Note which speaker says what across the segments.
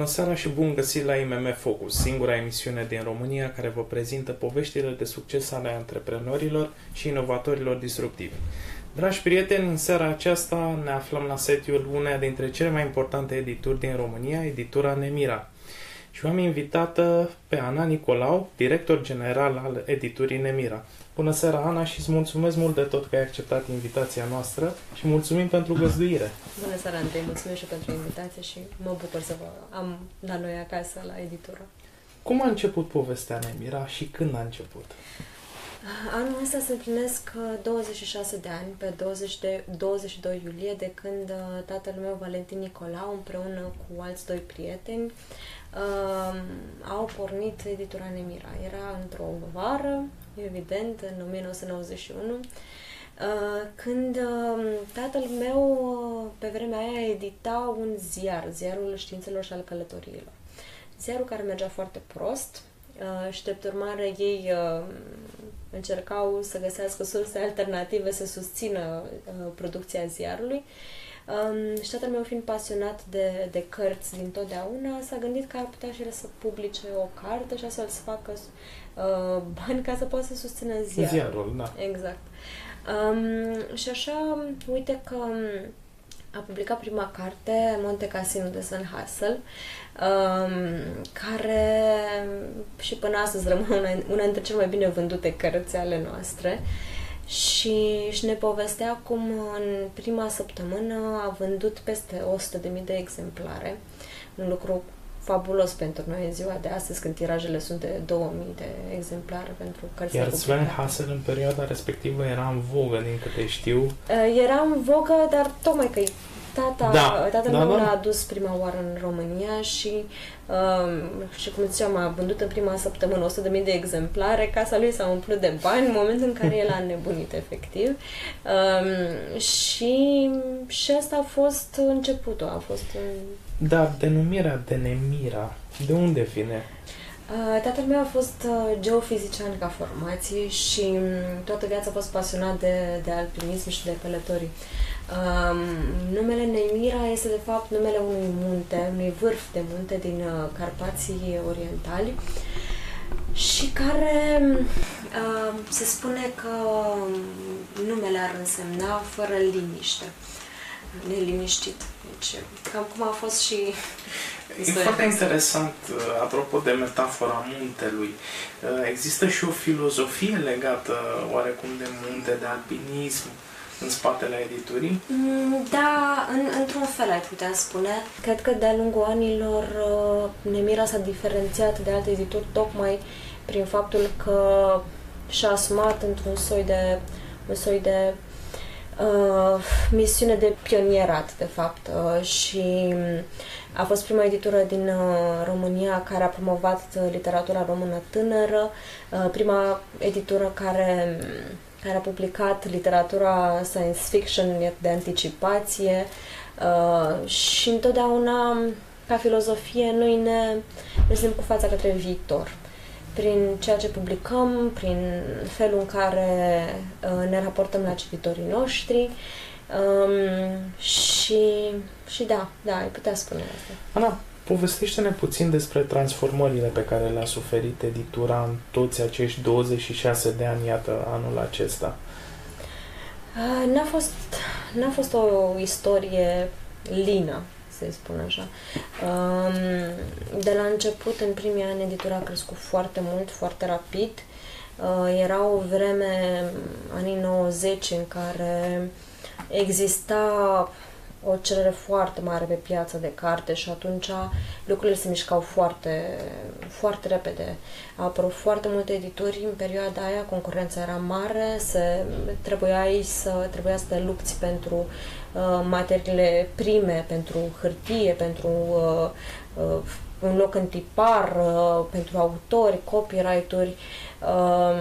Speaker 1: Bună seara și bun găsit la IMM Focus, singura emisiune din România care vă prezintă poveștile de succes ale antreprenorilor și inovatorilor disruptivi. Dragi prieteni, în seara aceasta ne aflăm la setiul uneia dintre cele mai importante edituri din România, editura Nemira. Și am invitată pe Ana Nicolau, director general al editurii Nemira. Bună seara, Ana, și îți mulțumesc mult de tot că ai acceptat invitația noastră și mulțumim pentru găzduire.
Speaker 2: Bună seara, Andrei, mulțumesc și pentru invitație și mă bucur să vă am la noi acasă, la editură.
Speaker 1: Cum a început povestea Nemira și când a început?
Speaker 2: Anul ăsta se împlinesc 26 uh, de ani, pe 20 de, 22 iulie, de când uh, tatăl meu, Valentin Nicolau, împreună cu alți doi prieteni, uh, au pornit editura Nemira. Era într-o vară, evident, în 1991, uh, când uh, tatăl meu, uh, pe vremea aia, edita un ziar, ziarul științelor și al călătoriilor. Ziarul care mergea foarte prost și, de urmare, ei încercau să găsească surse alternative să susțină producția ziarului. Um, și tatăl meu fiind pasionat de, de cărți din totdeauna, s-a gândit că ar putea și el să publice o carte și astfel să facă uh, bani ca să poată să susțină ziarul.
Speaker 1: Ziarul, da.
Speaker 2: Exact. Um, și așa, uite că a publicat prima carte, Monte Cassino de San Hassel, um, care și până astăzi rămâne una, una dintre cele mai bine vândute cărți ale noastre. Și, și ne povestea cum în prima săptămână a vândut peste 100.000 de exemplare, un lucru fabulos pentru noi în ziua de astăzi, când tirajele sunt de 2000 de exemplare pentru cărți
Speaker 1: Iar Sven Hassel în perioada respectivă era în vogă, din câte știu.
Speaker 2: Uh, era în vogă, dar tocmai că tata, da, tatăl da, meu da. l-a adus prima oară în România și, um, și cum ziceam, a vândut în prima săptămână 100.000 de exemplare, casa lui s-a umplut de bani în momentul în care el a nebunit efectiv. Um, și, și asta a fost începutul, a fost...
Speaker 1: Da, denumirea de Nemira, de unde vine?
Speaker 2: Uh, tatăl meu a fost uh, geofizician ca formație și um, toată viața a fost pasionat de, de alpinism și de călătorii. Um, numele Nemira este de fapt numele unui munte, unui vârf de munte din uh, Carpații Orientali și care uh, se spune că numele ar însemna fără liniște, neliniștit. Deci, cam cum a fost și
Speaker 1: E foarte interesant, uh, apropo de metafora muntelui. Uh, există și o filozofie legată oarecum de munte, de alpinism, în spatele editurii?
Speaker 2: Mm, da, în, într-un fel ai putea spune. Cred că de-a lungul anilor uh, Nemira s-a diferențiat de alte edituri tocmai prin faptul că și-a asumat într-un soi de, un soi de uh, misiune de pionierat, de fapt, uh, și a fost prima editură din uh, România care a promovat uh, literatura română tânără, uh, prima editură care care a publicat literatura science fiction de anticipație uh, și întotdeauna, ca filozofie, noi ne mergem cu fața către viitor. Prin ceea ce publicăm, prin felul în care uh, ne raportăm la cititorii noștri um, și, și da, da, ai putea spune asta.
Speaker 1: Ana, Povestește-ne puțin despre transformările pe care le-a suferit editura în toți acești 26 de ani, iată, anul acesta.
Speaker 2: N-a fost, n-a fost o istorie lină, să spun așa. De la început, în primii ani, editura a crescut foarte mult, foarte rapid. Era o vreme, anii 90, în care exista o cerere foarte mare pe piața de carte și atunci lucrurile se mișcau foarte, foarte repede. A apărut foarte multe edituri în perioada aia, concurența era mare, se, trebuia să, trebuia să te lupți pentru uh, materiile prime, pentru hârtie, pentru uh, uh, un loc în tipar, uh, pentru autori, copyright-uri. Uh,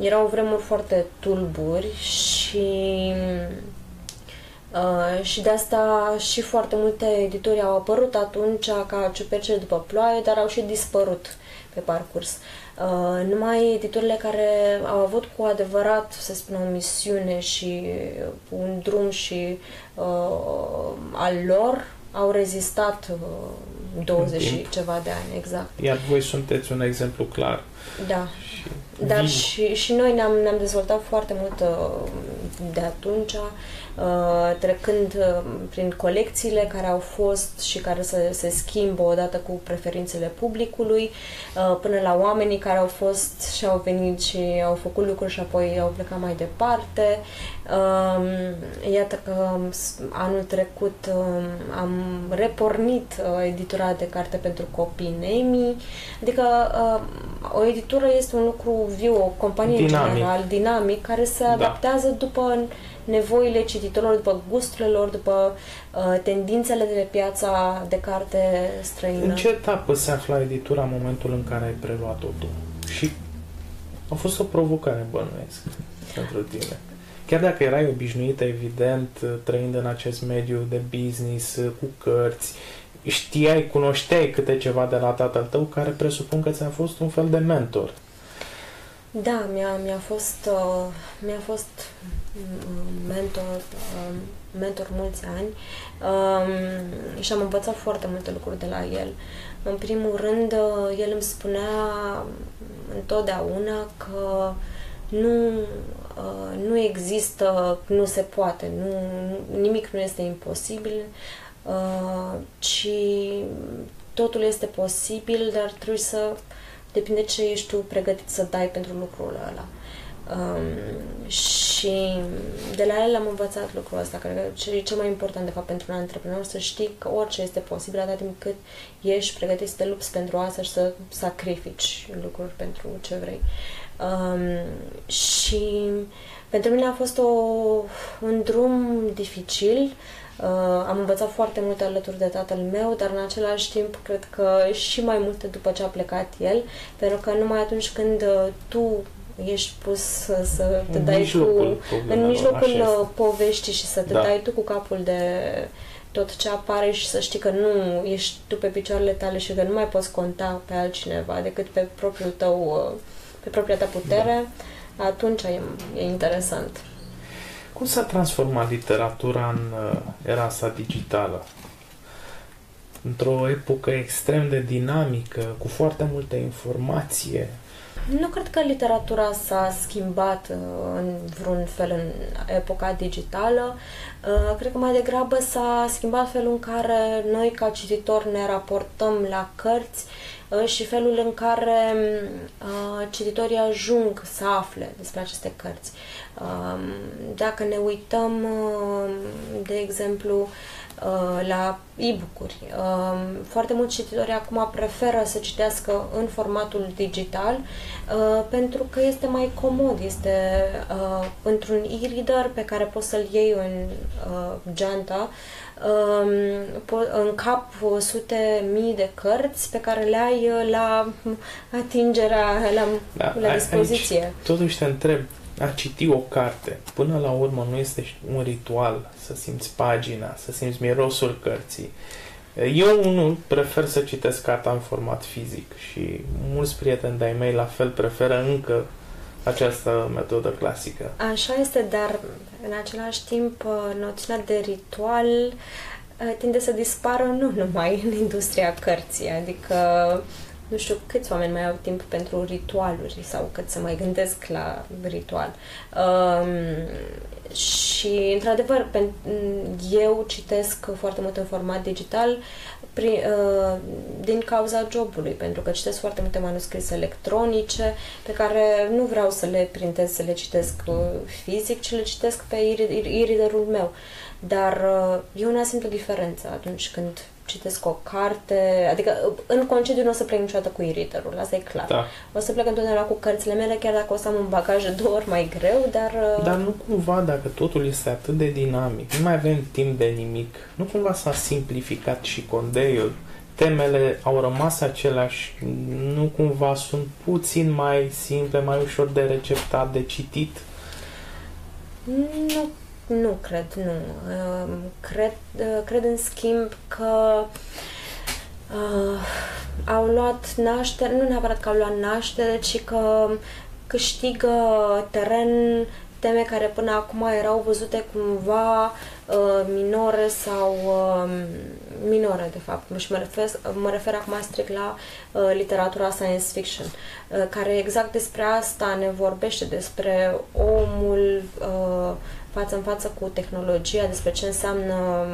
Speaker 2: erau vremuri foarte tulburi și Uh, și de asta și foarte multe editori au apărut atunci ca ciupercele după ploaie, dar au și dispărut pe parcurs. Uh, numai editorile care au avut cu adevărat, să spunem, o misiune și un drum și uh, al lor au rezistat uh, 20 și ceva de ani, exact.
Speaker 1: Iar voi sunteți un exemplu clar.
Speaker 2: Da. Și Dar și, și noi ne-am, ne-am dezvoltat foarte mult uh, de atunci. Uh, trecând uh, prin colecțiile care au fost și care se, se schimbă odată cu preferințele publicului, uh, până la oamenii care au fost și au venit și au făcut lucruri și apoi au plecat mai departe. Um, iată că anul trecut um, am repornit editura de carte pentru copii Nemi, adică o editură este un lucru viu, o companie dinamic. în general, dinamic, care se da. adaptează da. după nevoile cititorilor, după gusturile lor, după uh, tendințele de pe piața de carte străină.
Speaker 1: În ce etapă se afla editura în momentul în care ai preluat-o tu? Și a fost o provocare, bănuiesc, pentru tine. Chiar dacă erai obișnuită, evident, trăind în acest mediu de business, cu cărți, știai, cunoșteai câte ceva de la tatăl tău, care presupun că ți-a fost un fel de mentor.
Speaker 2: Da, mi-a, mi-a fost, uh, mi-a fost mentor, um, mentor mulți ani um, și am învățat foarte multe lucruri de la el. În primul rând, uh, el îmi spunea întotdeauna că nu, uh, nu există, nu se poate, nu, nimic nu este imposibil, uh, ci totul este posibil, dar trebuie să depinde ce ești tu pregătit să dai pentru lucrul ăla. Um, și de la el am învățat lucrul ăsta. Cred că e cel mai important, de fapt, pentru un antreprenor să știi că orice este posibil atât timp cât ești pregătit să te lupți pentru asta și să sacrifici lucruri pentru ce vrei. Um, și pentru mine a fost o, un drum dificil. Uh, am învățat foarte multe alături de tatăl meu, dar în același timp cred că și mai multe după ce a plecat el, pentru că numai atunci când uh, tu ești pus să, să te în dai cu... În mijlocul uh, poveștii și să te da. dai tu cu capul de tot ce apare și să știi că nu ești tu pe picioarele tale și că nu mai poți conta pe altcineva decât pe propriul tău, uh, pe propria ta putere, da. atunci e, e interesant.
Speaker 1: Cum s-a transformat literatura în uh, era asta digitală? Într-o epocă extrem de dinamică, cu foarte multă informație,
Speaker 2: nu cred că literatura s-a schimbat uh, în vreun fel în epoca digitală. Uh, cred că mai degrabă s-a schimbat felul în care noi, ca cititori, ne raportăm la cărți uh, și felul în care cititorii ajung să afle despre aceste cărți. Um, dacă ne uităm, de exemplu, Uh, la e-book-uri. Um, foarte mulți cititori acum preferă să citească în formatul digital uh, pentru că este mai comod, este uh, într-un e-reader pe care poți să-l iei în geanta, um, în cap sute mii de cărți pe care le ai la atingerea, la, da, la dispoziție. Aici,
Speaker 1: totuși te întreb, a citi o carte, până la urmă nu este un ritual să simți pagina, să simți mirosul cărții. Eu nu prefer să citesc cartea în format fizic și mulți prieteni de-ai mei la fel preferă încă această metodă clasică.
Speaker 2: Așa este, dar în același timp noțiunea de ritual uh, tinde să dispară nu numai în industria cărții, adică nu știu câți oameni mai au timp pentru ritualuri sau cât să mai gândesc la ritual. Um, și, într-adevăr, eu citesc foarte mult în format digital prin, uh, din cauza jobului, pentru că citesc foarte multe manuscrise electronice pe care nu vreau să le printez, să le citesc uh, fizic, ci le citesc pe e-readerul meu. Dar uh, eu nu simt o diferență atunci când citesc o carte, adică în concediu nu o să plec niciodată cu e asta e clar. Da. O să plec întotdeauna cu cărțile mele, chiar dacă o să am un bagaj de două ori mai greu, dar...
Speaker 1: Uh, dar nu cumva, dacă totul este atât de dinamic, nu mai avem timp de nimic, nu cumva s-a simplificat și condeiul? Temele au rămas aceleași, nu cumva sunt puțin mai simple, mai ușor de receptat, de citit?
Speaker 2: Nu nu cred, nu. Cred, cred în schimb că uh, au luat naștere, nu neapărat că au luat naștere, ci că câștigă teren teme care până acum erau văzute cumva uh, minore sau uh, minore, de fapt. Și mă refer, mă refer acum strict la uh, literatura science fiction, uh, care exact despre asta ne vorbește, despre omul uh, față în față cu tehnologia, despre ce înseamnă,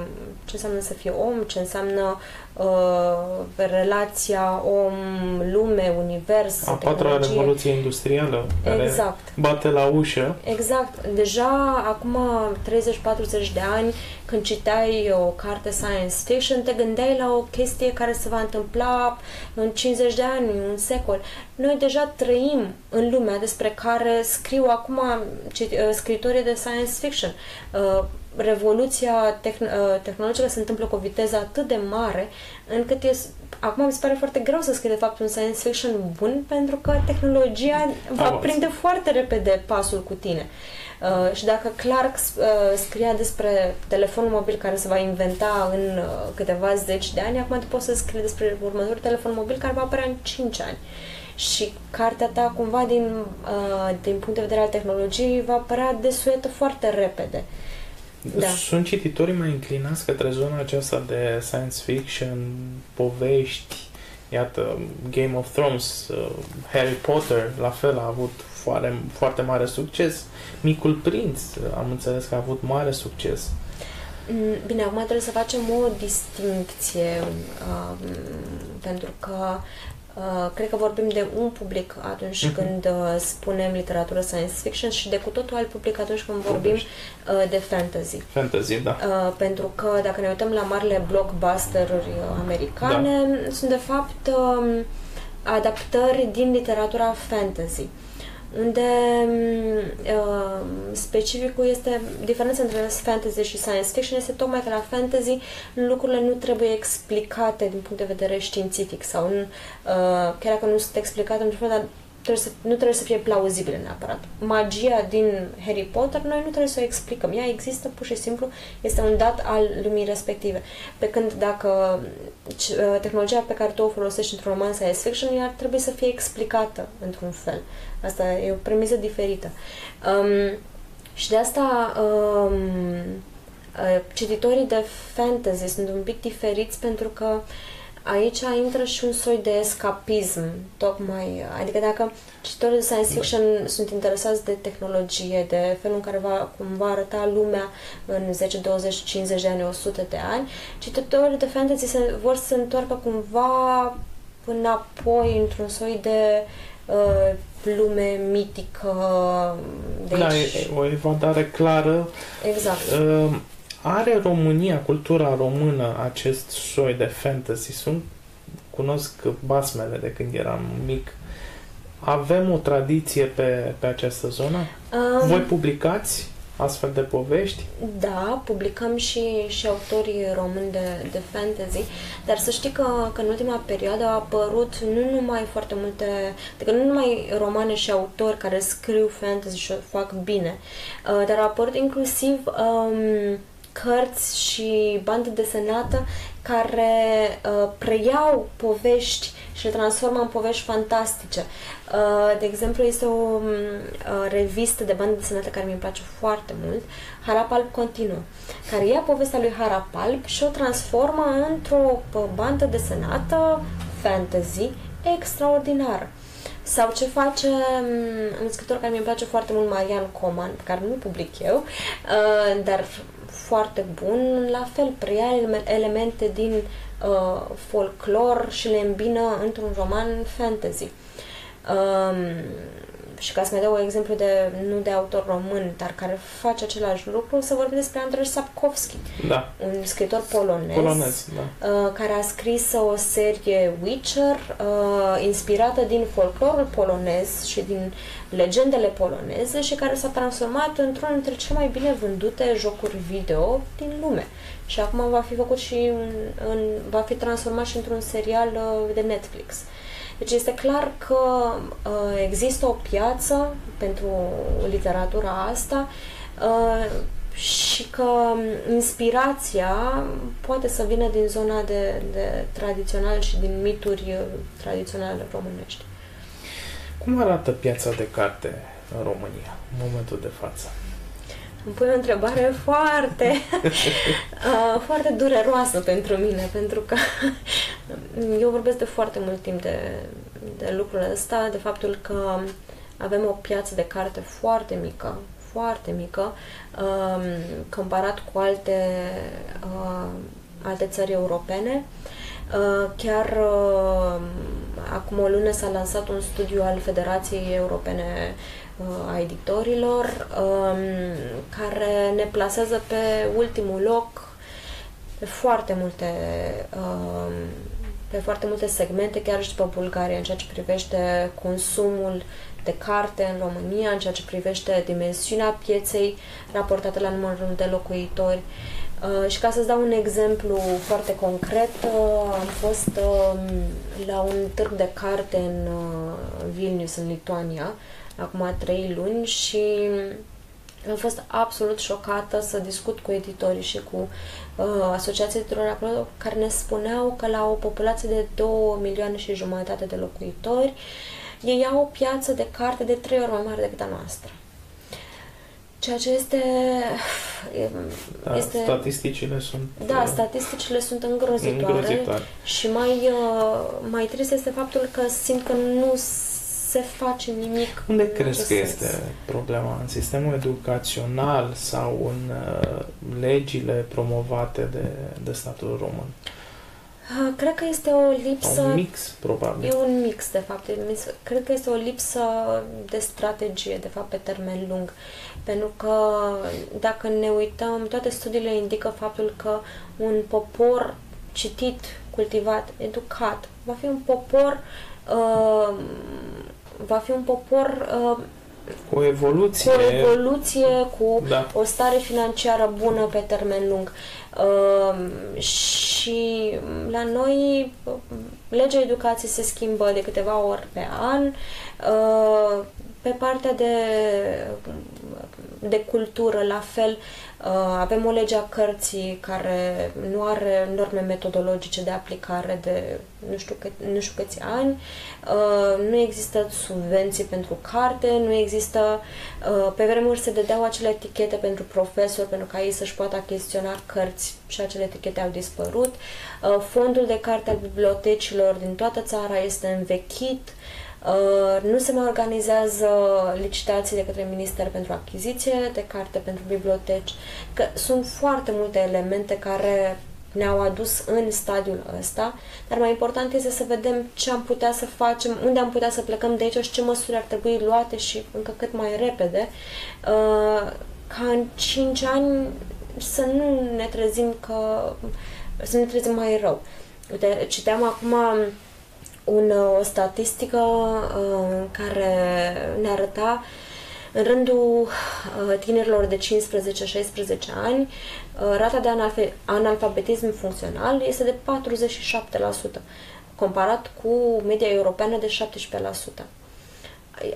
Speaker 2: ce înseamnă să fii om, ce înseamnă uh, relația om-lume, univers,
Speaker 1: A patra revoluție industrială care
Speaker 2: exact.
Speaker 1: bate la ușă.
Speaker 2: Exact. Deja acum 30-40 de ani, când citeai o carte science fiction, te gândeai la o chestie care se va întâmpla în 50 de ani, un secol. Noi deja trăim în lumea despre care scriu acum scritorii de science fiction. Uh, revoluția tehn- uh, tehnologică se întâmplă cu o viteză atât de mare încât e, acum mi se pare foarte greu să scrii de fapt un science fiction bun pentru că tehnologia va Am prinde foarte repede pasul cu tine. Uh, și dacă Clark uh, scria despre telefonul mobil care se va inventa în uh, câteva zeci de ani, acum tu poți să scrii despre următorul telefon mobil care va apărea în 5 ani. Și cartea ta, cumva, din, uh, din punct de vedere al tehnologiei, va apărea desuetă foarte repede. Uh,
Speaker 1: da. Sunt cititorii mai înclinați către zona aceasta de science fiction, povești, iată, Game of Thrones, uh, Harry Potter, la fel, a avut foarte, foarte mare succes. Micul Prinț, uh, am înțeles că a avut mare succes.
Speaker 2: Mm, bine, acum trebuie să facem o distincție, uh, pentru că Uh, cred că vorbim de un public atunci uh-huh. când uh, spunem literatură science fiction și de cu totul alt public atunci când vorbim uh, de fantasy.
Speaker 1: Fantasy, da.
Speaker 2: Uh, pentru că dacă ne uităm la marile blockbuster-uri uh, americane, da. sunt de fapt uh, adaptări din literatura fantasy. Uh, unde uh, specificul este diferența între fantasy și science fiction este tocmai că la fantasy lucrurile nu trebuie explicate din punct de vedere științific sau nu, uh, chiar dacă nu sunt explicate într-un fel, dar trebuie să, nu trebuie să fie plauzibile neapărat. Magia din Harry Potter, noi nu trebuie să o explicăm. Ea există pur și simplu, este un dat al lumii respective. Pe când dacă uh, tehnologia pe care tu o folosești într-un roman science fiction, ea ar trebui să fie explicată într-un fel. Asta e o premisă diferită. Um, și de asta um, uh, cititorii de fantasy sunt un pic diferiți pentru că uh, aici intră și un soi de escapism, tocmai. Adică dacă cititorii de science fiction sunt interesați de tehnologie, de felul în care va, cum va arăta lumea în 10, 20, 50 de ani, 100 de ani, cititorii de fantasy se, vor să se întoarcă cumva înapoi într-un soi de uh, lume mitică.
Speaker 1: Deci... Da, e o evadare clară.
Speaker 2: Exact.
Speaker 1: Uh, are România, cultura română, acest soi de fantasy? Sunt, cunosc basmele de când eram mic. Avem o tradiție pe, pe această zonă? Um, Voi publicați astfel de povești?
Speaker 2: Da, publicăm și, și autorii români de, de fantasy, dar să știi că, că în ultima perioadă au apărut nu numai foarte multe, adică nu numai romane și autori care scriu fantasy și o fac bine, uh, dar au apărut inclusiv um, cărți și bandă desenată care uh, preiau povești și le transformă în povești fantastice. Uh, de exemplu, este o uh, revistă de bandă desenată care mi-e place foarte mult, Harapalp Continuă, care ia povestea lui Harapalp și o transformă într-o uh, bandă desenată fantasy extraordinară. Sau ce face um, un scritor care mi-e place foarte mult, Marian Coman, pe care nu public eu, uh, dar foarte bun, la fel preia elemente din uh, folclor și le îmbină într-un roman fantasy. Um, și ca să mai dau un exemplu de, nu de autor român, dar care face același lucru, să vorbim despre Andrei Sapkowski,
Speaker 1: da.
Speaker 2: un scritor polonez,
Speaker 1: polonez da.
Speaker 2: uh, care a scris o serie Witcher uh, inspirată din folclorul polonez și din legendele poloneze și care s-a transformat într-unul dintre cele mai bine vândute jocuri video din lume. Și acum va fi făcut și în, în, va fi transformat și într-un serial uh, de Netflix. Uh, deci este clar că uh, există o piață pentru literatura asta uh, și că inspirația poate să vină din zona de, de tradițional și din mituri uh, tradiționale românești.
Speaker 1: Cum arată piața de carte în România în momentul de față?
Speaker 2: Îmi pui o întrebare foarte, uh, foarte dureroasă pentru mine, pentru că eu vorbesc de foarte mult timp de, de lucrul ăsta, de faptul că avem o piață de carte foarte mică, foarte mică, uh, comparat cu alte, uh, alte țări europene. Uh, chiar uh, acum o lună s-a lansat un studiu al Federației Europene uh, a editorilor um, care ne plasează pe ultimul loc pe foarte multe um, pe foarte multe segmente, chiar și după Bulgaria, în ceea ce privește consumul de carte în România, în ceea ce privește dimensiunea pieței raportată la numărul de locuitori. Uh, și ca să-ți dau un exemplu foarte concret, uh, am fost uh, la un târg de carte în uh, Vilnius, în Lituania, acum trei luni și am fost absolut șocată să discut cu editorii și cu uh, asociații editorilor acolo care ne spuneau că la o populație de 2 milioane și jumătate de locuitori ei au o piață de carte de trei ori mai mare decât a noastră. Ceea ce este...
Speaker 1: Da, este statisticile sunt...
Speaker 2: Da, uh, statisticile sunt îngrozitoare, îngrozitoare. și mai, uh, mai trist este faptul că simt că nu se face nimic.
Speaker 1: Unde crezi că sens. este problema? În sistemul educațional sau în uh, legile promovate de, de statul român?
Speaker 2: Uh, cred că este o lipsă...
Speaker 1: Un mix, probabil.
Speaker 2: E un mix, de fapt. Cred că este o lipsă de strategie, de fapt, pe termen lung. Pentru că, dacă ne uităm, toate studiile indică faptul că un popor citit, cultivat, educat, va fi un popor uh, va fi un popor uh,
Speaker 1: cu o evoluție,
Speaker 2: cu o, evoluție, cu da. o stare financiară bună pe termen lung. Uh, și la noi legea educației se schimbă de câteva ori pe an. Uh, pe partea de, de cultură, la fel, uh, avem o lege a cărții care nu are norme metodologice de aplicare de nu știu, cât, nu știu câți ani, uh, nu există subvenții pentru carte, nu există, uh, pe vremuri se dădeau acele etichete pentru profesori pentru ca ei să-și poată achiziționa cărți și acele etichete au dispărut. Fondul de carte al bibliotecilor din toată țara este învechit, Uh, nu se mai organizează licitații de către Minister pentru achiziție de carte pentru biblioteci, că sunt foarte multe elemente care ne-au adus în stadiul ăsta, dar mai important este să vedem ce am putea să facem, unde am putea să plecăm de aici și ce măsuri ar trebui luate și încă cât mai repede, uh, ca în 5 ani să nu ne trezim că să ne trezim mai rău. Uite, citeam acum un, o statistică uh, care ne arăta în rândul uh, tinerilor de 15-16 ani, uh, rata de analf- analfabetism funcțional este de 47%, comparat cu media europeană de 17%.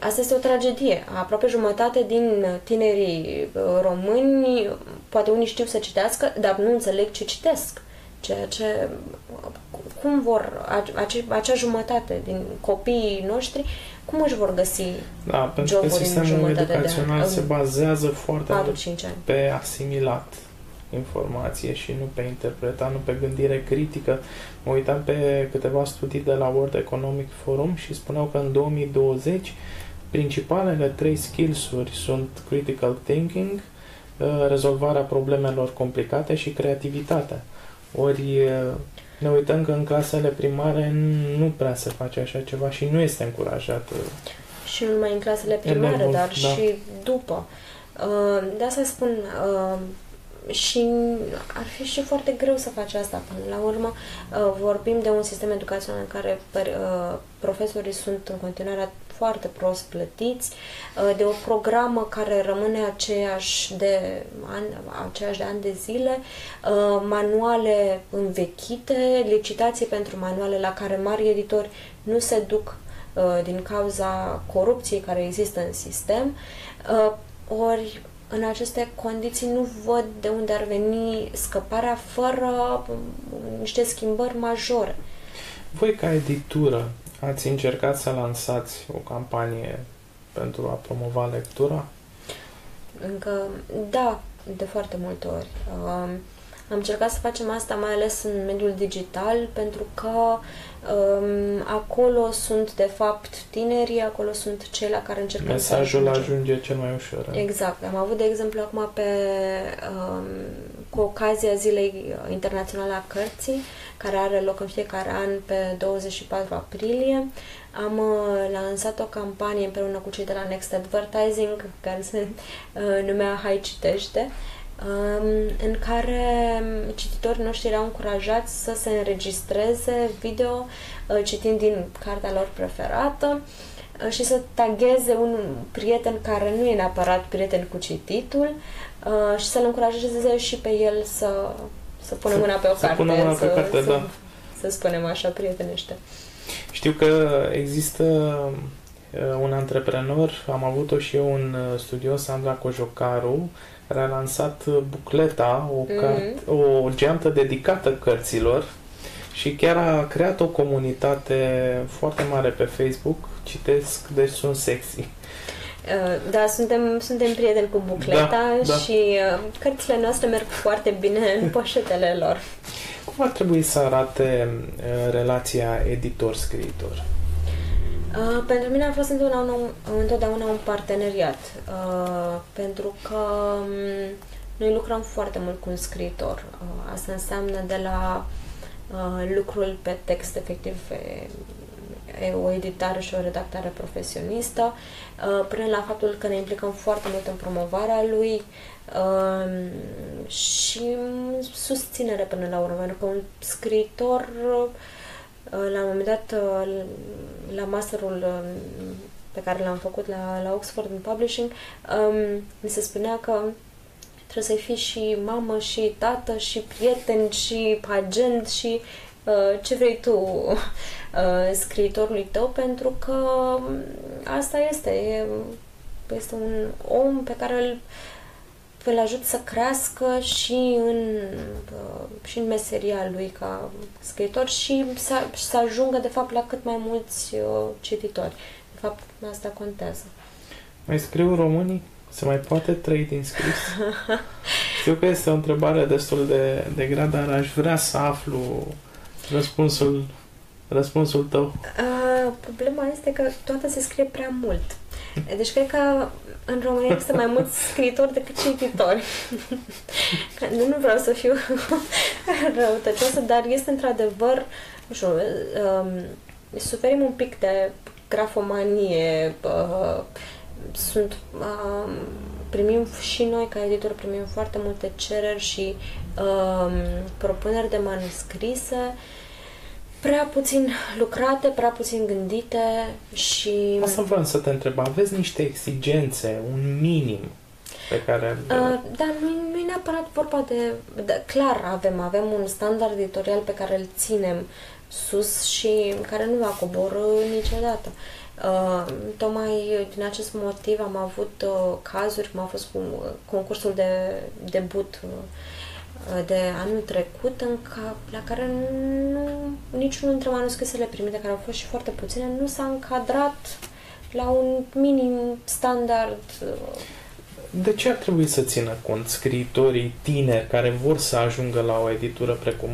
Speaker 2: Asta este o tragedie. Aproape jumătate din tinerii uh, români, poate unii știu să citească, dar nu înțeleg ce citesc. Ceea ce, cum vor, ace, acea jumătate din copiii noștri, cum își vor găsi
Speaker 1: Da, pentru că sistemul educațional de, se bazează foarte 4, mult
Speaker 2: ani.
Speaker 1: pe asimilat informație și nu pe interpretat, nu pe gândire critică. Mă uitam pe câteva studii de la World Economic Forum și spuneau că în 2020 principalele trei skills-uri sunt critical thinking, uh, rezolvarea problemelor complicate și creativitatea. Ori ne uităm că în clasele primare nu prea se face așa ceva și nu este încurajat.
Speaker 2: Și nu numai în clasele primare, elevul, dar da. și după. De asta spun, și ar fi și foarte greu să faci asta până la urmă. Vorbim de un sistem educațional în care profesorii sunt în continuare foarte prost plătiți, uh, de o programă care rămâne aceeași de an, aceeași de ani de zile, uh, manuale învechite, licitații pentru manuale la care mari editori nu se duc uh, din cauza corupției care există în sistem, ori în aceste condiții nu văd de unde ar veni scăparea fără niște schimbări majore.
Speaker 1: Voi, ca editură, Ați încercat să lansați o campanie pentru a promova lectura?
Speaker 2: Încă, da, de foarte multe ori. Uh, am încercat să facem asta mai ales în mediul digital pentru că um, acolo sunt de fapt tinerii, acolo sunt cei la care încercăm
Speaker 1: Mesajul să ajunge cel mai ușor.
Speaker 2: Exact. Am avut, de exemplu, acum pe um, cu ocazia Zilei Internaționale a Cărții, care are loc în fiecare an pe 24 aprilie, am uh, lansat o campanie împreună cu cei de la Next Advertising, care se uh, numea Hai Citește, um, în care cititorii noștri erau încurajați să se înregistreze video uh, citind din cartea lor preferată uh, și să tagheze un prieten care nu e neapărat prieten cu cititul uh, și să-l încurajeze și pe el să, să pună mâna pe o
Speaker 1: să
Speaker 2: carte,
Speaker 1: pună mâna
Speaker 2: să,
Speaker 1: pe carte
Speaker 2: să,
Speaker 1: da.
Speaker 2: să spunem așa, prietenește.
Speaker 1: Știu că există uh, un antreprenor, am avut-o și eu în uh, studio, Sandra Cojocaru, care a lansat uh, bucleta, o, mm-hmm. o geantă dedicată cărților și chiar a creat o comunitate foarte mare pe Facebook. Citesc, deci sunt sexy.
Speaker 2: Da, suntem, suntem prieteni cu bucleta da, da. și cărțile noastre merg foarte bine în poșetele lor.
Speaker 1: Cum ar trebui să arate relația editor-scriitor?
Speaker 2: Uh, pentru mine a fost întotdeauna un, întotdeauna un parteneriat, uh, pentru că um, noi lucrăm foarte mult cu un scriitor. Uh, asta înseamnă de la uh, lucrul pe text, efectiv, e, e o editare și o redactare profesionistă, uh, până la faptul că ne implicăm foarte mult în promovarea lui uh, și susținere până la urmă, pentru că un scriitor uh, la un moment dat, uh, la masterul um, pe care l-am făcut la, la Oxford în Publishing, um, mi se spunea că trebuie să fii și mamă, și tată, și prieten, și agent, și uh, ce vrei tu uh, scriitorului tău, pentru că um, asta este. E, este un om pe care îl îl ajut să crească și în, uh, și în meseria lui ca scriitor și să, să ajungă, de fapt, la cât mai mulți uh, cititori. De fapt, asta contează.
Speaker 1: Mai scriu românii? Se mai poate trăi din scris? Știu că este o întrebare destul de, de grea, dar aș vrea să aflu răspunsul, răspunsul tău.
Speaker 2: Uh, problema este că toată se scrie prea mult. Deci cred că în România există mai mulți scriitori decât cititori. nu, nu vreau să fiu răutăcioasă, dar este într-adevăr, nu știu, um, suferim un pic de grafomanie, uh, sunt, uh, primim și noi ca editor primim foarte multe cereri și uh, propuneri de manuscrise uh, prea puțin lucrate, prea puțin gândite și...
Speaker 1: Asta vreau să te întreb. Aveți niște exigențe, un minim pe care...
Speaker 2: Uh, dar nu, nu e neapărat vorba de, de... Clar avem, avem un standard editorial pe care îl ținem sus și care nu va coborâ niciodată. Uh, tocmai din acest motiv am avut uh, cazuri, cum a fost cu concursul de debut uh, de anul trecut în ca, la care nu, niciunul dintre manuscrisele primite, care au fost și foarte puține, nu s-a încadrat la un minim standard.
Speaker 1: De ce ar trebui să țină cont scriitorii tineri care vor să ajungă la o editură precum,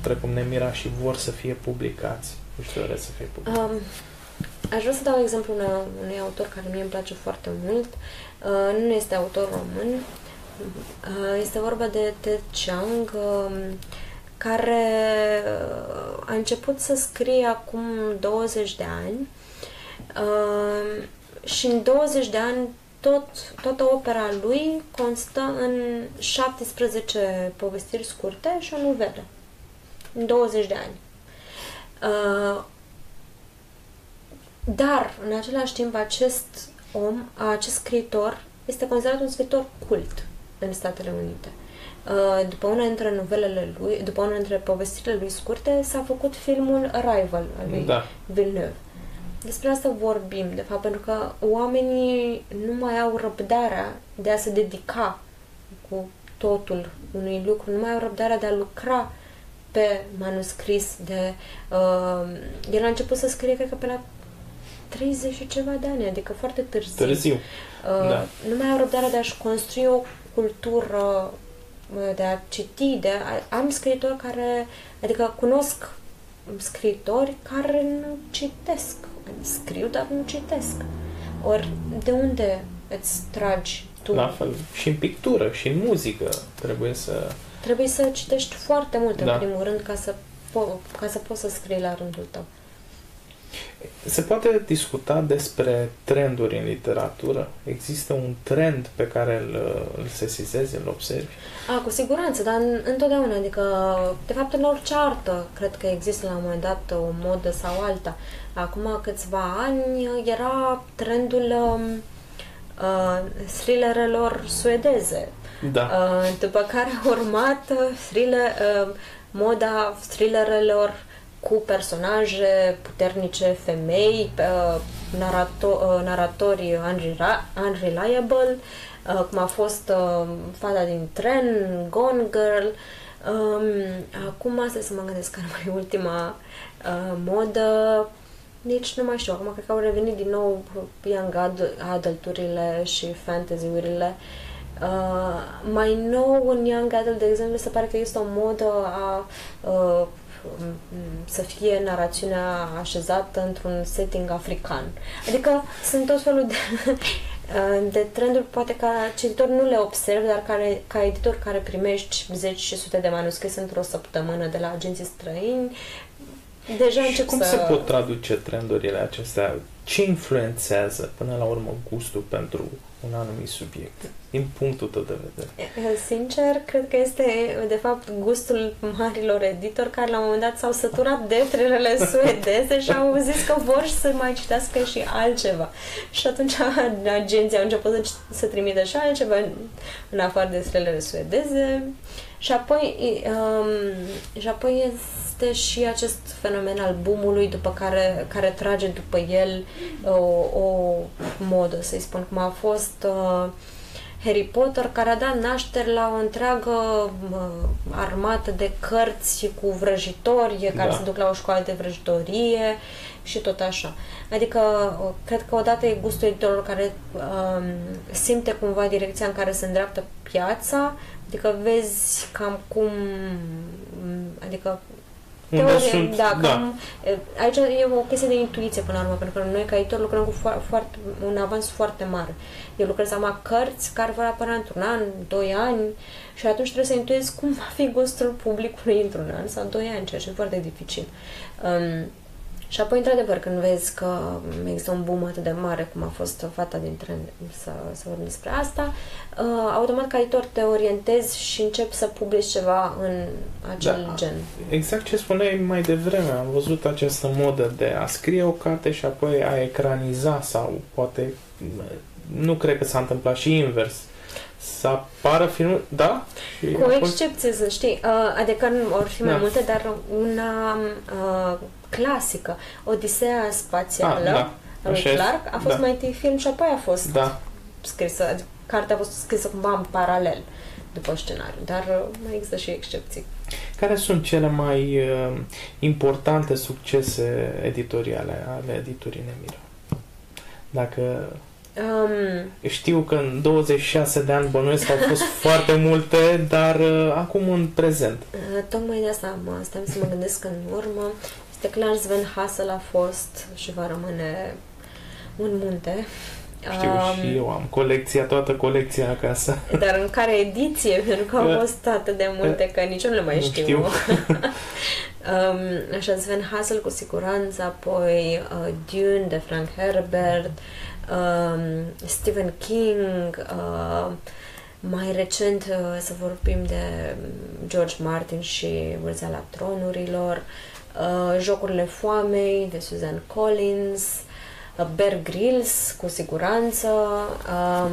Speaker 1: precum Nemira și vor să fie publicați? Își doresc să fie publicați. Um,
Speaker 2: aș vrea să dau exemplu unui, unui autor care mie îmi place foarte mult. Uh, nu este autor român, Uh, este vorba de Ted Chiang, um, care uh, a început să scrie acum 20 de ani uh, și în 20 de ani tot, toată opera lui constă în 17 povestiri scurte și o novelă. În 20 de ani. Dar, în același timp, acest om, acest scriitor, este considerat un scriitor cult în Statele Unite. Uh, după una dintre novelele lui, după una dintre povestirile lui scurte, s-a făcut filmul Arrival al lui da. Villeneuve. Despre asta vorbim, de fapt, pentru că oamenii nu mai au răbdarea de a se dedica cu totul unui lucru, nu mai au răbdarea de a lucra pe manuscris, de... Uh, el a început să scrie, cred că pe la 30 și ceva de ani, adică foarte târziu.
Speaker 1: Târziu,
Speaker 2: Uh,
Speaker 1: da.
Speaker 2: Nu mai au răbdare de a-și construi o cultură, uh, de a citi, de a, am scriitori care, adică cunosc scriitori care nu citesc. Scriu, dar nu citesc. Ori de unde îți tragi tu?
Speaker 1: La fel. Și în pictură, și în muzică trebuie să...
Speaker 2: Trebuie să citești foarte mult,
Speaker 1: Da.
Speaker 2: în primul rând, ca să, po- ca să poți să scrii la rândul tău.
Speaker 1: Se poate discuta despre trenduri în literatură? Există un trend pe care îl, îl sesizezi, îl observi?
Speaker 2: A, cu siguranță, dar în- întotdeauna, adică, de fapt, în orice artă, cred că există la un moment dat o modă sau alta. Acum câțiva ani era trendul um, uh, thrillerelor suedeze,
Speaker 1: Da.
Speaker 2: uh, după care a urmat uh, thriller, uh, moda thrillerelor cu personaje puternice, femei, uh, narato- uh, naratori unrela- unreliable, uh, cum a fost uh, fata din tren, Gone Girl. Um, acum, asta să mă gândesc care mai e ultima uh, modă. Nici nu mai știu. Acum cred că au revenit din nou young ad- adulturile și fantasy-urile. Uh, mai nou, în Young Adult, de exemplu, se pare că este o modă a uh, m- să fie narațiunea așezată într-un setting african. Adică sunt tot felul de, uh, de trenduri, poate ca cititor nu le observ, dar care, ca editor care primești zeci și sute de manuscrise într-o săptămână de la agenții străini, deja
Speaker 1: și
Speaker 2: încep
Speaker 1: cum
Speaker 2: să...
Speaker 1: se pot traduce trendurile acestea? Ce influențează până la urmă gustul pentru un anumit subiect? Din punctul tău de vedere.
Speaker 2: Sincer, cred că este, de fapt, gustul marilor editori care la un moment dat s-au săturat de trelele suedeze și au zis că vor să mai citească și altceva. Și atunci agenții au început să, să trimită și altceva în, în afară de trelele suedeze. Și apoi, um, și apoi este și acest fenomen al boomului după care, care trage după el o, o modă, să-i spun, cum a fost uh, Harry Potter, care a dat naștere la o întreagă uh, armată de cărți cu vrăjitori care
Speaker 1: Da.
Speaker 2: se duc la o școală de vrăjitorie și tot așa. Adică, uh, cred că odată e gustul editorilor care um, simte cumva direcția în care se îndreaptă piața, adică vezi cam cum, adică
Speaker 1: Unde
Speaker 2: Teorie,
Speaker 1: sunt,
Speaker 2: da, cam, aici e o chestie de intuiție până la urmă, pentru că noi ca editor lucrăm cu fo- foarte, un avans foarte mare. Eu lucrez am cărți care vor apărea într-un an, doi ani și atunci trebuie să intuiezi cum va fi gustul publicului într-un an sau doi ani, ceea ce e foarte dificil. Um, și apoi, într-adevăr, când vezi că există un boom atât de mare cum a fost fata din tren, să, să vorbim despre asta, uh, automat ca editor te orientezi și începi să publici ceva în acel
Speaker 1: Da.
Speaker 2: gen.
Speaker 1: Exact ce spuneai mai devreme, am văzut această modă de a scrie o carte și apoi a ecraniza sau poate, nu cred că s-a întâmplat și invers, să apară filmul, da? Și
Speaker 2: Cu
Speaker 1: apoi-
Speaker 2: excepție, să știi. Uh, adică nu vor fi mai
Speaker 1: Da.
Speaker 2: multe, dar una uh, clasică, Odiseea Spațială,
Speaker 1: Ah, da.
Speaker 2: a lui
Speaker 1: Așa este.
Speaker 2: Clark, a fost
Speaker 1: Da.
Speaker 2: mai întâi film și apoi a fost
Speaker 1: Da,
Speaker 2: scrisă, adică cartea a fost scrisă cumva în paralel după scenariu, dar uh, mai există și excepții.
Speaker 1: Care sunt cele mai uh, importante succese editoriale ale editurii Nemira? Dacă
Speaker 2: Um,
Speaker 1: știu că în 26 de ani bănuiesc că au fost foarte multe, dar uh, acum în prezent.
Speaker 2: uh, tocmai de asta mă stăm să mă gândesc în urmă. Este clar, Sven Hassel a fost și va rămâne un munte.
Speaker 1: Știu
Speaker 2: Um,
Speaker 1: și eu am colecția, toată colecția acasă.
Speaker 2: Dar în care ediție? Pentru că au
Speaker 1: Da.
Speaker 2: fost atât de multe că nici eu nu le mai
Speaker 1: Nu
Speaker 2: știu.
Speaker 1: știu.
Speaker 2: um, așa, Sven Hassel cu siguranță, apoi uh, Dune de Frank Herbert, um, Stephen King, uh, mai recent uh, să vorbim de George Martin și Vârzeala Tronurilor, uh, Jocurile Foamei de Suzanne Collins, uh, Bear Grylls cu siguranță, um,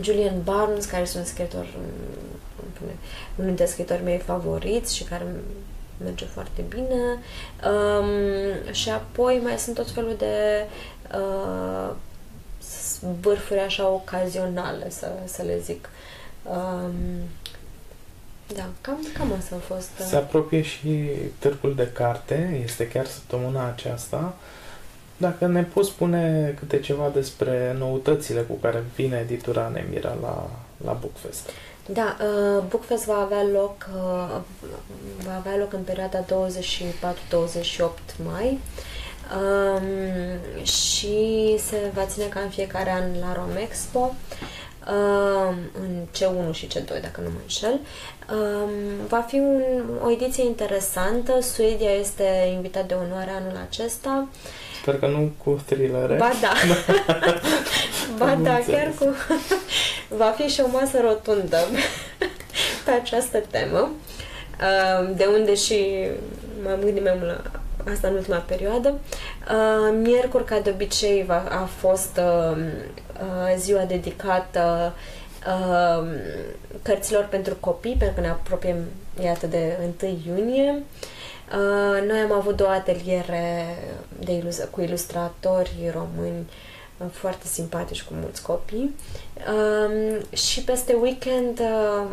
Speaker 2: Julian Barnes, care este un scriitor, mm, unul dintre scriitorii mei favoriți și care merge foarte bine. Um, și apoi mai sunt tot felul de uh, vârfuri așa ocazionale, să, să le zic. Um, da, cam, cam asta a fost. uh,
Speaker 1: Se apropie și târgul de carte, este chiar săptămâna aceasta. Dacă ne poți spune câte ceva despre noutățile cu care vine editura Nemira la, la Bookfest.
Speaker 2: Da, uh, Bookfest va avea loc uh, va avea loc în perioada 24-28 mai um, și se va ține ca în fiecare an la Romexpo um, în C1 și C2, dacă nu mă înșel. Um, va fi un, o ediție interesantă. Suedia este invitat de onoare anul acesta.
Speaker 1: Sper că nu cu thrillere.
Speaker 2: Ba da. ba da, chiar cu... Va fi și o masă rotundă pe această temă. De unde și m-am gândit mai mult la asta în ultima perioadă. Miercuri, ca de obicei, va, a fost ziua dedicată cărților pentru copii, pentru că ne apropiem, iată, de 1 iunie. Uh, noi am avut două ateliere de ilus- cu ilustratori români uh, foarte simpatici cu mulți copii uh, și peste weekend uh,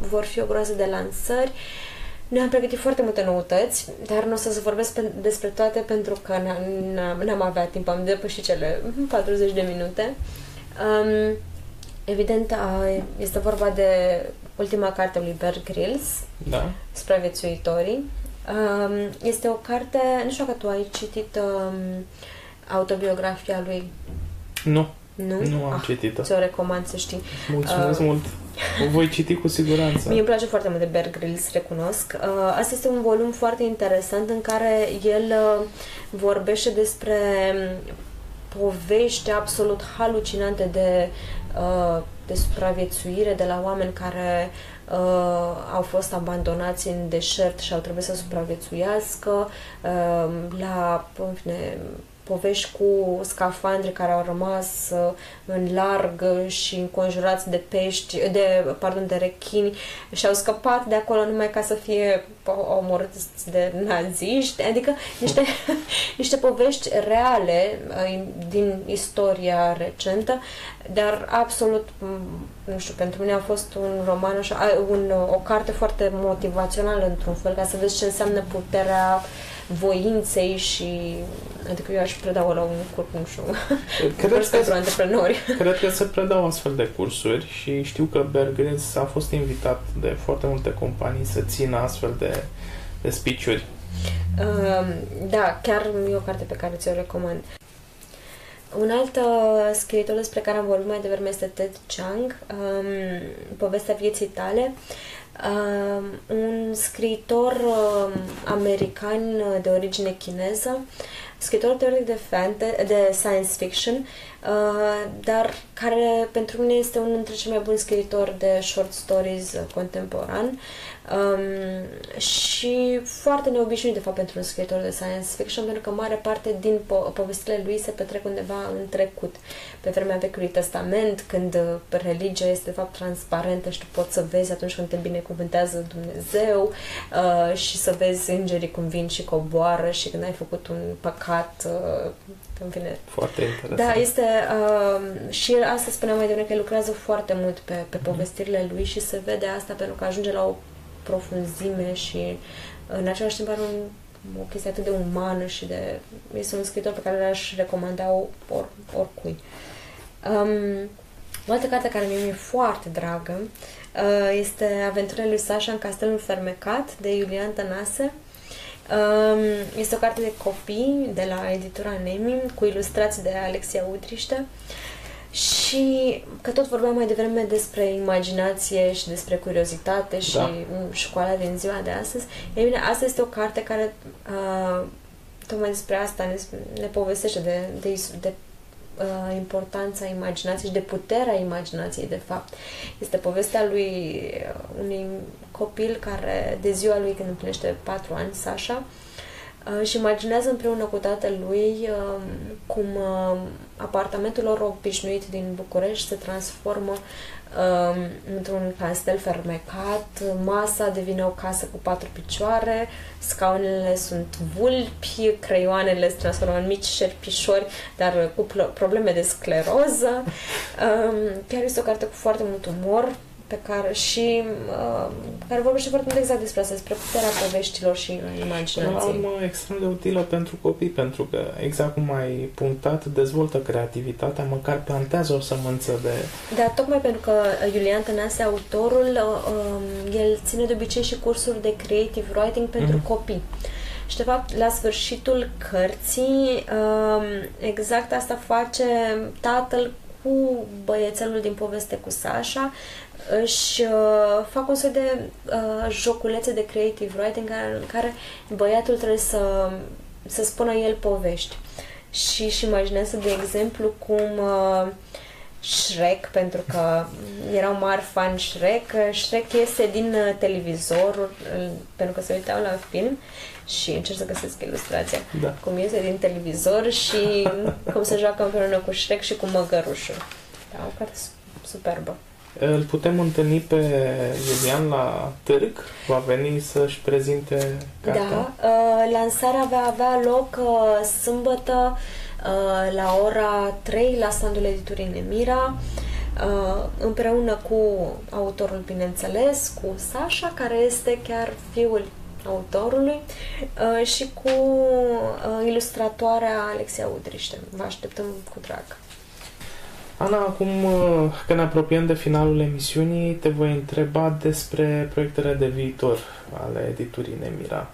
Speaker 2: vor fi o groază de lansări. Noi am pregătit foarte multe noutăți, dar nu o să vorbesc pe, despre toate pentru că n-am avea timp, am depășit cele 40 de minute. Um, evident, uh, este vorba de ultima carte lui Bear Grylls,
Speaker 1: da.
Speaker 2: Supraviețuitorii, Um, este o carte, nu știu dacă tu ai citit um, autobiografia lui.
Speaker 1: Nu.
Speaker 2: Nu?
Speaker 1: Nu am ah, citit-o.
Speaker 2: Ți-o recomand să știi.
Speaker 1: Mulțumesc uh, mult. O voi citi cu siguranță.
Speaker 2: Mie îmi place foarte mult de Bear Grylls, recunosc. Uh, asta este un volum foarte interesant în care el uh, vorbește despre um, povești absolut halucinante de, uh, de supraviețuire de la oameni care uh, au fost abandonați în deșert și au trebuit să supraviețuiască, uh, la în fine, povești cu scafandri care au rămas uh, în larg și înconjurați de pești, de, pardon, de rechini și au scăpat de acolo numai ca să fie omorâți de naziști, adică niște, niște povești reale uh, din istoria recentă, dar absolut, nu știu, pentru mine a fost un roman, așa, un, o carte foarte motivațională într-un fel, ca să vezi ce înseamnă puterea uh, voinței și adică eu aș preda la un curs, nu știu, cred curs că pentru antreprenori.
Speaker 1: Cred că se predau astfel de cursuri și știu că Bergres a fost invitat de foarte multe companii să țină astfel de, de speech-uri.
Speaker 2: Uh, da, chiar e o carte pe care ți-o recomand. Un alt uh, scriitor despre care am vorbit mai devreme este Ted Chiang, um, Povestea vieții tale. Uh, un scriitor uh, american de origine chineză, scriitor teoretic de, fante- de science fiction, uh, dar care pentru mine este unul dintre cei mai buni scriitori de short stories contemporan. Um, și foarte neobișnuit, de fapt, pentru un scriitor de science fiction, pentru că mare parte din po- povestile lui se petrec undeva în trecut, pe vremea Vechiului Testament, când religia este, de fapt, transparentă și tu poți să vezi atunci când te binecuvântează Dumnezeu uh, și să vezi îngerii cum vin și coboară și când ai făcut un păcat, uh, în fine.
Speaker 1: Foarte interesant.
Speaker 2: Da, este... Uh, și asta spuneam mai devreme, că lucrează foarte mult pe, pe mhm. povestirile lui și se vede asta pentru că ajunge la o profunzime și în același timp are un, o chestie atât de umană și de... Este un scriitor pe care l-aș recomanda or, oricui. Um, o altă carte care mie mi-e foarte dragă uh, este Aventurile lui Sasha în Castelul Fermecat de Iulian Tănase. Um, este o carte de copii de la editura Nemi cu ilustrații de Alexia Utriște. Uh, și că tot vorbeam mai devreme despre imaginație și despre curiozitate și da. școala din ziua de astăzi, e bine, asta este o carte care uh, tocmai despre asta ne, ne povestește de, de, de uh, importanța imaginației și de puterea imaginației, de fapt. Este povestea lui unui copil care, de ziua lui când împlinește patru ani, Sasha, Uh, și imaginează împreună cu tatăl lui uh, cum uh, apartamentul lor obișnuit din București se transformă într-un castel fermecat, masa devine o casă cu patru picioare, scaunele sunt vulpi, creioanele se transformă în mici șerpișori, dar cu probleme de scleroză. Chiar este o carte cu foarte mult umor, pe care și uh, care vorbește foarte mult exact despre asta, despre puterea poveștilor și imaginației.
Speaker 1: Până la extrem de utilă pentru copii, pentru că, exact cum ai punctat, dezvoltă creativitatea, măcar plantează o sămânță de...
Speaker 2: Da, tocmai pentru că Iulian Tănase, autorul, uh, um, el ține de obicei și cursuri de creative writing pentru mm-hmm. copii. Și, de fapt, la sfârșitul cărții, um, exact asta face tatăl cu băiețelul din poveste cu Sasha, își uh, fac un soi de uh, joculețe de creative writing în care, în care băiatul trebuie să, să spună el povești. Și își imaginează, de exemplu, cum uh, Shrek, pentru că erau mari fan Shrek. Shrek iese din uh, televizor, uh, pentru că se uitau la film și încerc să găsesc ilustrația.
Speaker 1: Da.
Speaker 2: Cum iese din televizor și cum se joacă împreună cu Shrek și cu măgărușul. Da, o carte superbă.
Speaker 1: Îl putem întâlni pe Iulian la târg? Va veni să-și prezinte cartea?
Speaker 2: Da, uh, lansarea va avea loc uh, sâmbătă uh, la ora 3 la standul editurii Nemira uh, împreună cu autorul, bineînțeles, cu Sasha, care este chiar fiul autorului uh, și cu uh, ilustratoarea Alexia Udriște. Vă așteptăm cu drag.
Speaker 1: Ana, acum uh, că ne apropiem de finalul emisiunii, te voi întreba despre proiectele de viitor ale editurii Nemira.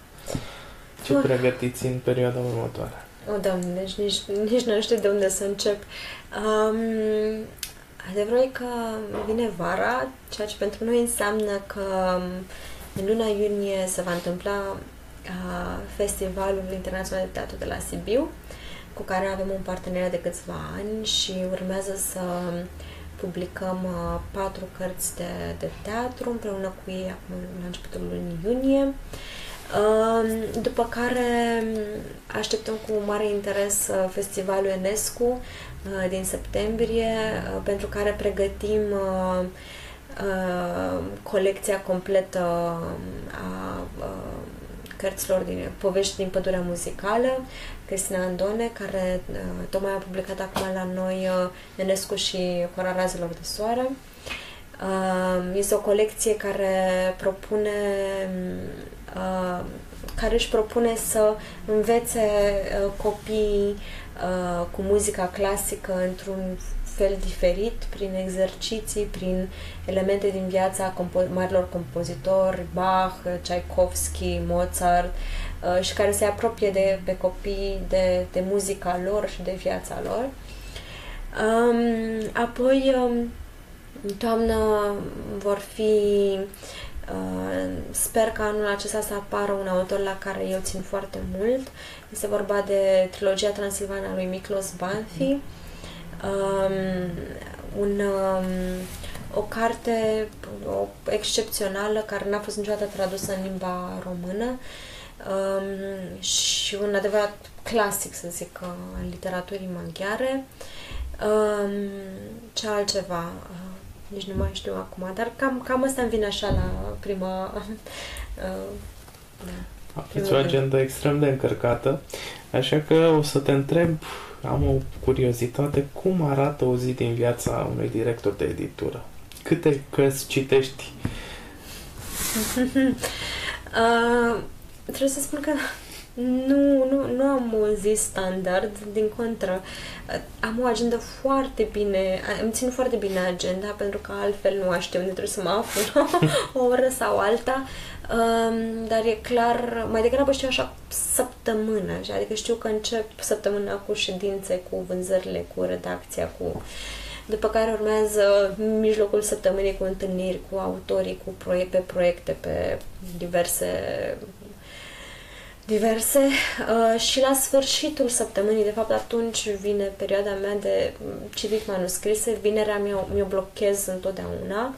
Speaker 1: Ce uh. pregătiți în perioada următoare?
Speaker 2: O, Doamne, deci nici, nici nu știu de unde să încep. Um, adevărul e că vine vara, ceea ce pentru noi înseamnă că um, în luna iunie se va întâmpla uh, Festivalul Internațional de Teatru de la Sibiu, cu care avem un parteneriat de câțiva ani și urmează să publicăm uh, patru cărți de, de teatru împreună cu ei acum la începutul lunii iunie. Uh, după care așteptăm cu mare interes uh, festivalul Enescu uh, din septembrie, uh, pentru care pregătim uh, uh, colecția completă a uh, cărților din povești din pădurea muzicală, Cristina Andone, care uh, tocmai a publicat acum la noi uh, Enescu și Cora Razelor de Soare. Uh, este o colecție care propune uh, care își propune să învețe uh, copiii uh, cu muzica clasică într-un fel diferit, prin exerciții, prin elemente din viața compo- marilor compozitori, Bach, Tchaikovsky, Mozart, uh, și care se apropie de, de copii, de, de muzica lor și de viața lor. Um, apoi, um, în toamnă vor fi Uh, sper că anul acesta să apară un autor la care eu țin foarte mult. Este vorba de trilogia Transilvana lui Miklos Banfi. Mm um, un, um, o carte o, excepțională care n-a fost niciodată tradusă în limba română um, și un adevărat clasic, să zic, în literaturii maghiare. Um, ce altceva? Uh, nici nu mai știu acum, dar cam, cam asta îmi vine așa la prima... Uh,
Speaker 1: da, Aveți o agenda extrem de încărcată, așa că o să te întreb am o curiozitate. Cum arată o zi din viața unui director de editură? Câte cărți citești?
Speaker 2: uh, trebuie să spun că nu, nu, nu am o zi standard, din contră. Am o agenda foarte bine, îmi țin foarte bine agenda, pentru că altfel nu știu unde trebuie să mă aflu o oră sau alta. Um, dar e clar, mai degrabă știu așa săptămână, adică știu că încep săptămâna cu ședințe, cu vânzările, cu redacția, cu după care urmează mijlocul săptămânii cu întâlniri cu autorii, cu proiecte, pe proiecte, pe diverse diverse uh, și la sfârșitul săptămânii, de fapt atunci vine perioada mea de citit manuscrise, vinerea mi-o, mi-o blochez întotdeauna,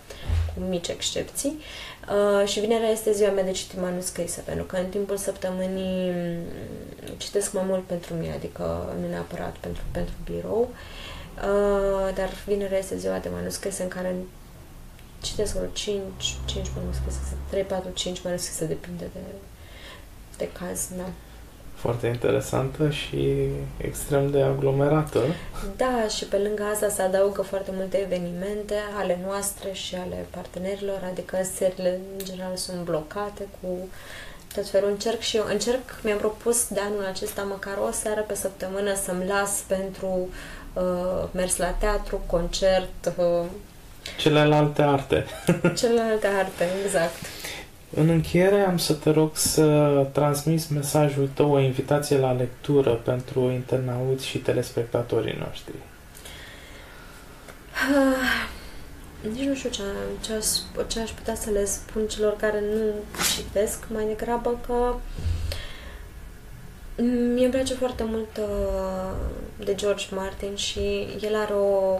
Speaker 2: cu mici excepții, uh, și vinerea este ziua mea de citit manuscrise, pentru că în timpul săptămânii mm, citesc mai mult pentru mine, adică nu neapărat pentru, pentru birou, uh, dar vinerea este ziua de manuscrise în care citesc vreo 5, 5 manuscrise, 3, 4, 5 manuscrise, depinde de de caz, da.
Speaker 1: foarte interesantă și extrem de aglomerată.
Speaker 2: Da, și pe lângă asta se adaugă foarte multe evenimente ale noastre și ale partenerilor, adică serile în general sunt blocate cu tot felul. Încerc și eu, încerc, mi-am propus de anul acesta măcar o seară pe săptămână să-mi las pentru uh, mers la teatru, concert, uh,
Speaker 1: Celelalte arte.
Speaker 2: celelalte arte, exact.
Speaker 1: În încheiere am să te rog să transmiți mesajul tău, o invitație la lectură pentru internauți și telespectatorii noștri.
Speaker 2: Ah, nici nu știu ce, ce, aș, ce aș putea să le spun celor care nu citesc, mai degrabă că mie îmi place foarte mult uh, de George Martin și el are o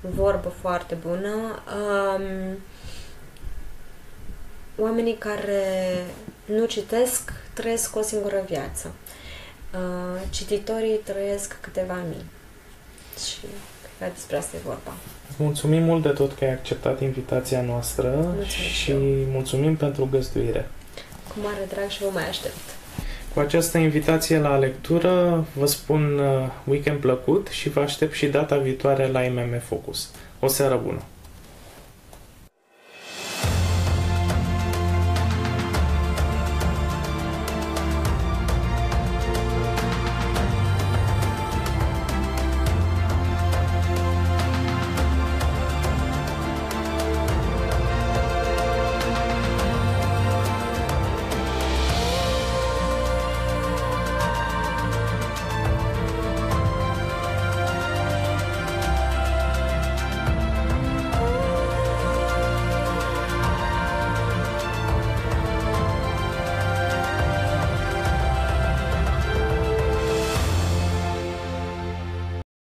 Speaker 2: vorbă foarte bună. Um, oamenii care nu citesc trăiesc o singură viață. Uh, cititorii trăiesc câteva mii. Și cred că despre asta e vorba.
Speaker 1: Mulțumim mult de tot că ai acceptat invitația noastră
Speaker 2: Mulțumesc
Speaker 1: și
Speaker 2: eu.
Speaker 1: mulțumim pentru găzduire.
Speaker 2: Cu mare drag și vă mai aștept.
Speaker 1: Cu această invitație la lectură vă spun uh, weekend plăcut și vă aștept și data viitoare la IMM Focus. O seară bună!